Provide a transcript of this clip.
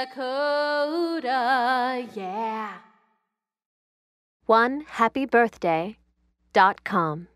Dakota, yeah. One happy birthday dot com.